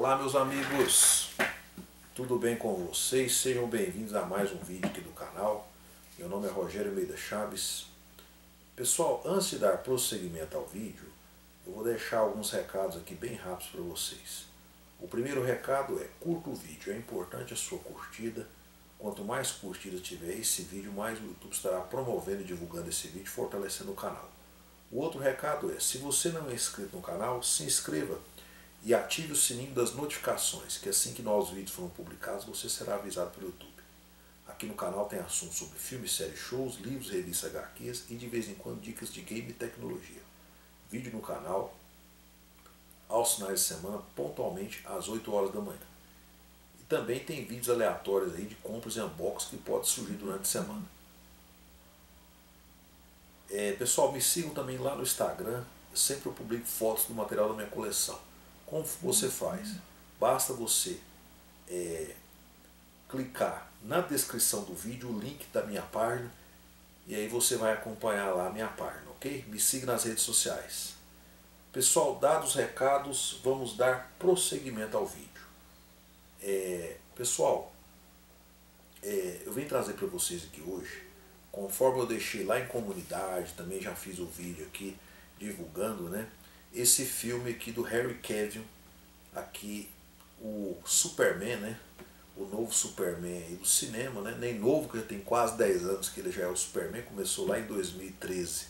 Olá meus amigos, tudo bem com vocês? Sejam bem-vindos a mais um vídeo aqui do canal. Meu nome é Rogério Meida Chaves. Pessoal, antes de dar prosseguimento ao vídeo, eu vou deixar alguns recados aqui bem rápidos para vocês. O primeiro recado é curta o vídeo, é importante a sua curtida. Quanto mais curtidas tiver esse vídeo, mais o YouTube estará promovendo e divulgando esse vídeo, fortalecendo o canal. O outro recado é, se você não é inscrito no canal, se inscreva e ative o sininho das notificações, que assim que novos vídeos forem publicados, você será avisado pelo YouTube. Aqui no canal tem assuntos sobre filmes, séries, shows, livros, revistas HQs e de vez em quando dicas de game e tecnologia. Vídeo no canal aos finais de semana, pontualmente às 8 horas da manhã. E também tem vídeos aleatórios aí de compras e unboxing que pode surgir durante a semana. É, pessoal, me sigam também lá no Instagram. Eu sempre publico fotos do material da minha coleção. Como você faz? Basta você é, clicar na descrição do vídeo o link da minha página e aí você vai acompanhar lá a minha página, ok? Me siga nas redes sociais. Pessoal, dados os recados, vamos dar prosseguimento ao vídeo. É, pessoal, é, eu vim trazer para vocês aqui hoje, conforme eu deixei lá em comunidade, também já fiz o vídeo aqui divulgando, né? Esse filme aqui do Harry Cavill, aqui o Superman, né? O novo Superman aí do cinema, né? Nem novo, que já tem quase 10 anos que ele já é o Superman, começou lá em 2013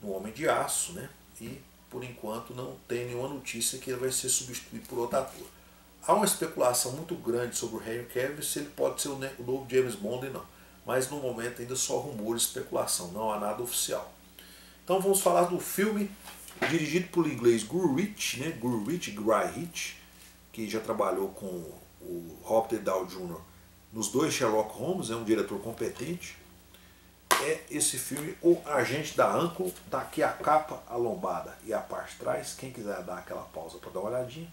no Homem de Aço, né? E por enquanto não tem nenhuma notícia que ele vai ser substituído por outro ator. Há uma especulação muito grande sobre o Harry Cavill se ele pode ser o novo James Bond ou não. Mas no momento ainda só rumores, especulação, não há nada oficial. Então vamos falar do filme dirigido por inglês Gurrich, né? Gurrich, Gurrich, que já trabalhou com o Robert Dow Jr. nos dois Sherlock Holmes, é um diretor competente. É esse filme O Agente da Uncle, tá aqui a capa, a lombada e a parte de trás. Quem quiser dar aquela pausa para dar uma olhadinha.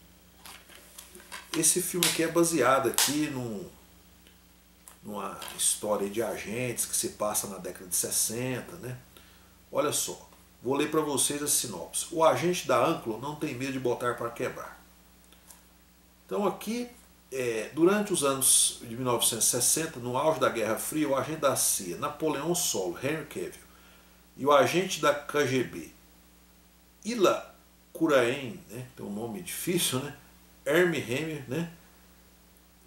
Esse filme aqui é baseado aqui num, numa história de agentes que se passa na década de 60, né? Olha só, Vou ler para vocês a sinopse. O agente da Anclo não tem medo de botar para quebrar. Então aqui, é, durante os anos de 1960, no auge da Guerra Fria, o agente da CIA, Napoleão Solo, Henry Cavill, e o agente da KGB, Ila Kurain, né, tem um nome difícil, né, Hermie Hammer, né,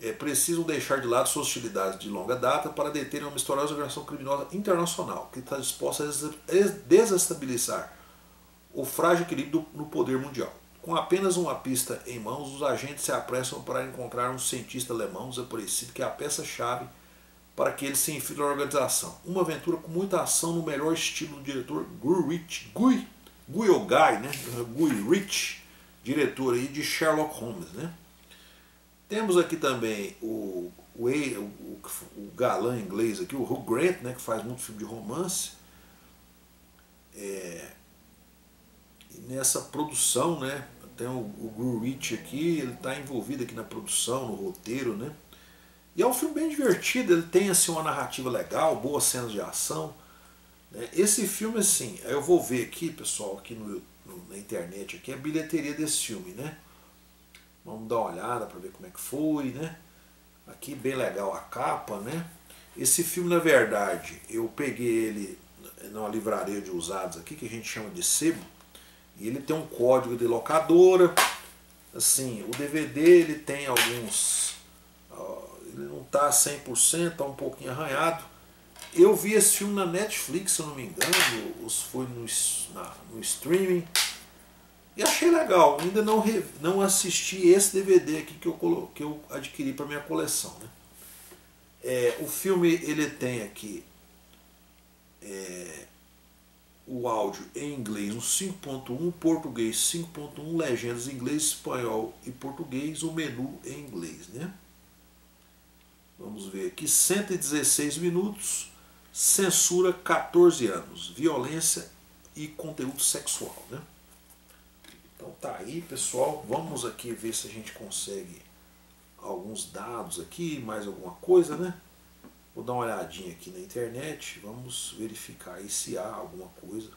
é, precisam deixar de lado suas hostilidades de longa data para deterem uma misteriosa organização criminosa internacional que está disposta a desestabilizar o frágil equilíbrio no poder mundial. Com apenas uma pista em mãos, os agentes se apressam para encontrar um cientista alemão desaparecido que é a peça-chave para que ele se infiltre na organização. Uma aventura com muita ação no melhor estilo do diretor Guy Ritchie, Guy, Guy Guy, né? Guy Ritchie, diretor aí de Sherlock Holmes, né? Temos aqui também o, o, o, o galã inglês aqui, o Hugh Grant, né, que faz muito filme de romance. É, nessa produção, né, tem o, o Rich aqui, ele está envolvido aqui na produção, no roteiro, né. E é um filme bem divertido, ele tem assim uma narrativa legal, boas cenas de ação. Né. Esse filme, assim, eu vou ver aqui, pessoal, aqui no, no, na internet, aqui, a bilheteria desse filme, né. Vamos dar uma olhada para ver como é que foi, né? Aqui bem legal a capa, né? Esse filme, na verdade, eu peguei ele numa livraria de usados aqui, que a gente chama de sebo, e ele tem um código de locadora, assim, o DVD ele tem alguns, ele não está 100%, está um pouquinho arranhado. Eu vi esse filme na Netflix, se eu não me engano, foi no, na, no streaming, e achei legal, ainda não, não assisti esse DVD aqui que eu, que eu adquiri para minha coleção. Né? É, o filme ele tem aqui é, o áudio em inglês, um 5.1, português 5.1, legendas em inglês, espanhol e português, o menu em inglês. Né? Vamos ver aqui, 116 minutos, censura 14 anos, violência e conteúdo sexual. Né? Então tá aí, pessoal. Vamos aqui ver se a gente consegue alguns dados aqui, mais alguma coisa, né? Vou dar uma olhadinha aqui na internet, vamos verificar aí se há alguma coisa.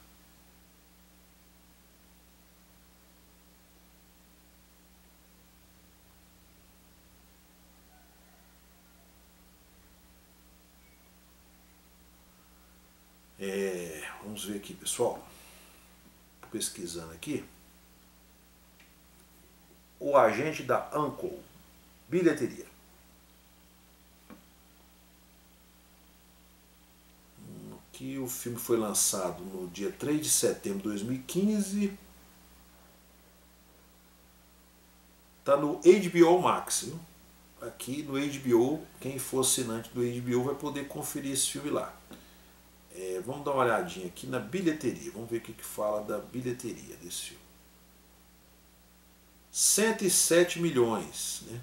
É, vamos ver aqui, pessoal. Pesquisando aqui. O agente da Uncle. Bilheteria. Que o filme foi lançado no dia 3 de setembro de 2015. Tá no HBO Max. Viu? Aqui no HBO, quem for assinante do HBO vai poder conferir esse filme lá. É, vamos dar uma olhadinha aqui na bilheteria. Vamos ver o que, que fala da bilheteria desse filme. 107 milhões. Né?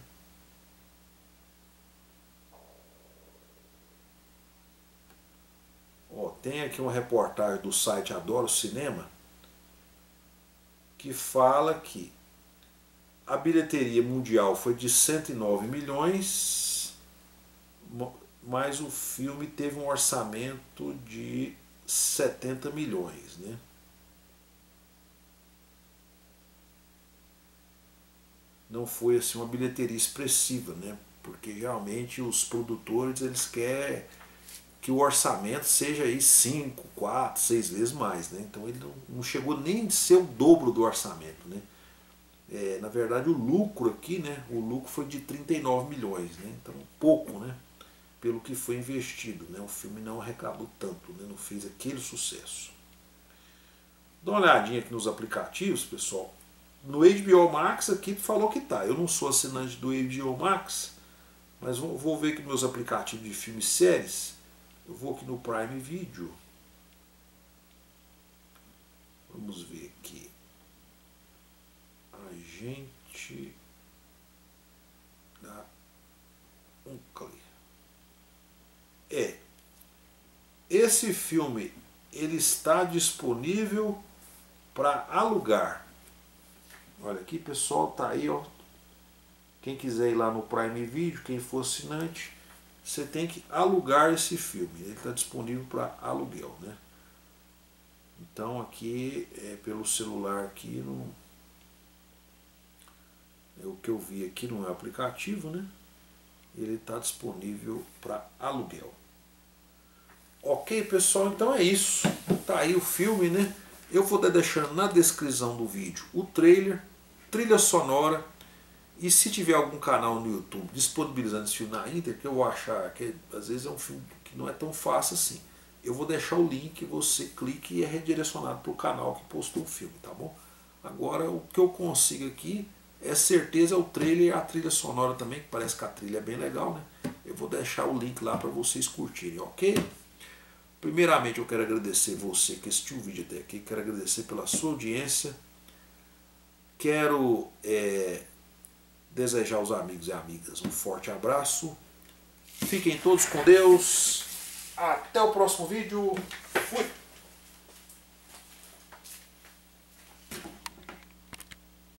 Ó, tem aqui uma reportagem do site Adoro Cinema que fala que a bilheteria mundial foi de 109 milhões, mas o filme teve um orçamento de 70 milhões. Né? Não foi assim uma bilheteria expressiva, né? porque realmente os produtores eles querem que o orçamento seja aí 5, 4, 6 vezes mais. Né? Então ele não, chegou nem a ser o dobro do orçamento. Né? É, na verdade o lucro aqui, né? O lucro foi de 39 milhões, né? Então pouco, né? Pelo que foi investido, né? O filme não arrecadou tanto, né? Não fez aquele sucesso. Dá uma olhadinha aqui nos aplicativos, pessoal. No HBO Max aqui falou que tá. Eu não sou assinante do HBO Max, mas vou, vou ver aqui meus aplicativos de filmes e séries. Eu vou aqui no Prime Video. Vamos ver aqui gente dá um clique. É, esse filme ele está disponível para alugar. Olha aqui pessoal, tá aí ó. Quem quiser ir lá no Prime Video, quem for assinante, você tem que alugar esse filme. Ele está disponível para aluguel, né? Então aqui é pelo celular aqui não é o que eu vi aqui no aplicativo, né? Ele está disponível para aluguel. Ok, pessoal, então é isso. Tá aí o filme, né? Eu vou estar deixando na descrição do vídeo o trailer, trilha sonora e se tiver algum canal no YouTube disponibilizando esse filme na íntegra, que eu vou achar que às vezes é um filme que não é tão fácil assim, eu vou deixar o link, você clique e é redirecionado para o canal que postou o filme, tá bom? Agora o que eu consigo aqui é certeza o trailer e a trilha sonora também, que parece que a trilha é bem legal, né? Eu vou deixar o link lá para vocês curtirem, ok? Primeiramente eu quero agradecer você que assistiu o vídeo até aqui, quero agradecer pela sua audiência, quero é, desejar aos amigos e amigas um forte abraço, fiquem todos com Deus, até o próximo vídeo,